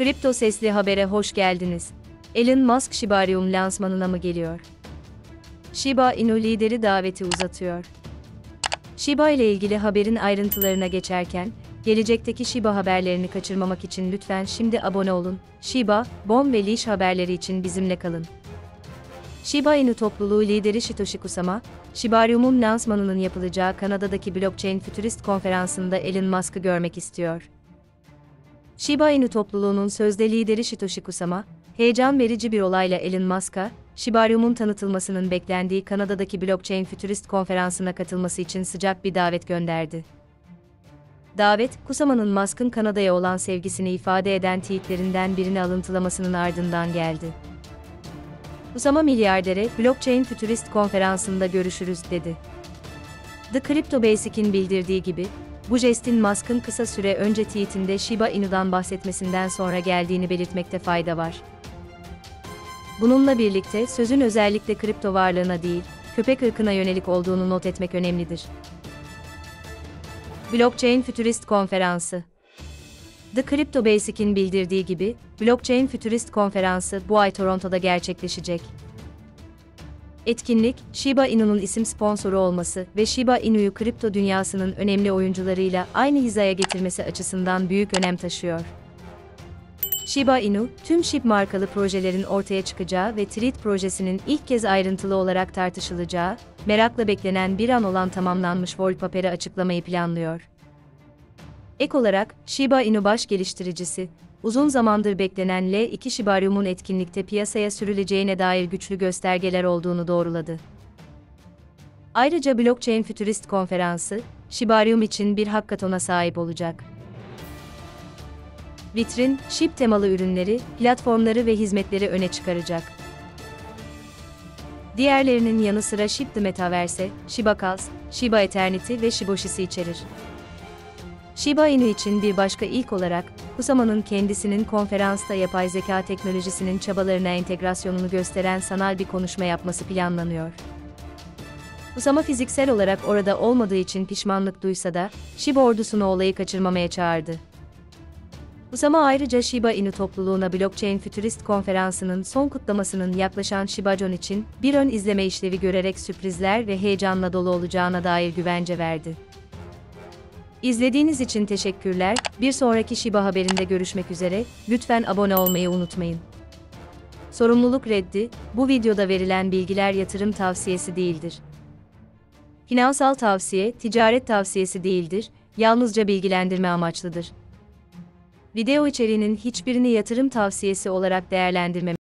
Kripto Sesli Haber'e hoş geldiniz. Elon Musk Shibarium lansmanına mı geliyor? Shiba Inu lideri daveti uzatıyor. Shiba ile ilgili haberin ayrıntılarına geçerken, gelecekteki Shiba haberlerini kaçırmamak için lütfen şimdi abone olun. Shiba, Bon ve Leash haberleri için bizimle kalın. Shiba Inu topluluğu lideri Satoshi Kusama, Shibarium'un lansmanının yapılacağı Kanada'daki Blockchain Futurist konferansında Elon Musk'ı görmek istiyor. Shiba Inu topluluğunun sözde lideri Satoshi Kusama, heyecan verici bir olayla Elon Musk'a, Shibarium'un tanıtılmasının beklendiği Kanada'daki Blockchain Futurist konferansına katılması için sıcak bir davet gönderdi. Davet, Kusama'nın Musk'ın Kanada'ya olan sevgisini ifade eden tweetlerinden birini alıntılamasının ardından geldi. Kusama milyardere, Blockchain Futurist konferansında görüşürüz dedi. The Crypto Basic'in bildirdiği gibi, bu jestin Musk'ın kısa süre önce tweetinde Shiba Inu'dan bahsetmesinden sonra geldiğini belirtmekte fayda var. Bununla birlikte sözün özellikle kripto varlığına değil, köpek ırkına yönelik olduğunu not etmek önemlidir. Blockchain Futurist Konferansı The Crypto Basic'in bildirdiği gibi, Blockchain Futurist Konferansı bu ay Toronto'da gerçekleşecek. Etkinlik, Shiba Inu'nun isim sponsoru olması ve Shiba Inu'yu kripto dünyasının önemli oyuncularıyla aynı hizaya getirmesi açısından büyük önem taşıyor. Shiba Inu, tüm SHIB markalı projelerin ortaya çıkacağı ve Treat projesinin ilk kez ayrıntılı olarak tartışılacağı, merakla beklenen bir an olan tamamlanmış wallpaper'ı açıklamayı planlıyor. Ek olarak, Shiba Inu baş geliştiricisi, uzun zamandır beklenen L2 Shibarium'un etkinlikte piyasaya sürüleceğine dair güçlü göstergeler olduğunu doğruladı. Ayrıca Blockchain Futurist Konferansı, Shibarium için bir hakkatona sahip olacak. Vitrin, SHIB temalı ürünleri, platformları ve hizmetleri öne çıkaracak. Diğerlerinin yanı sıra SHIB The Metaverse, Shiba Calls, Shiba Eternity ve Shiboshi'si içerir. Shiba Inu için bir başka ilk olarak, Kusama'nın kendisinin konferansta yapay zeka teknolojisinin çabalarına entegrasyonunu gösteren sanal bir konuşma yapması planlanıyor. Kusama fiziksel olarak orada olmadığı için pişmanlık duysa da, Shiba ordusunu olayı kaçırmamaya çağırdı. Kusama ayrıca Shiba Inu topluluğuna Blockchain Futurist konferansının son kutlamasının yaklaşan Shibajon için bir ön izleme işlevi görerek sürprizler ve heyecanla dolu olacağına dair güvence verdi. İzlediğiniz için teşekkürler. Bir sonraki Shiba haberinde görüşmek üzere. Lütfen abone olmayı unutmayın. Sorumluluk reddi, bu videoda verilen bilgiler yatırım tavsiyesi değildir. Finansal tavsiye, ticaret tavsiyesi değildir, yalnızca bilgilendirme amaçlıdır. Video içeriğinin hiçbirini yatırım tavsiyesi olarak değerlendirmem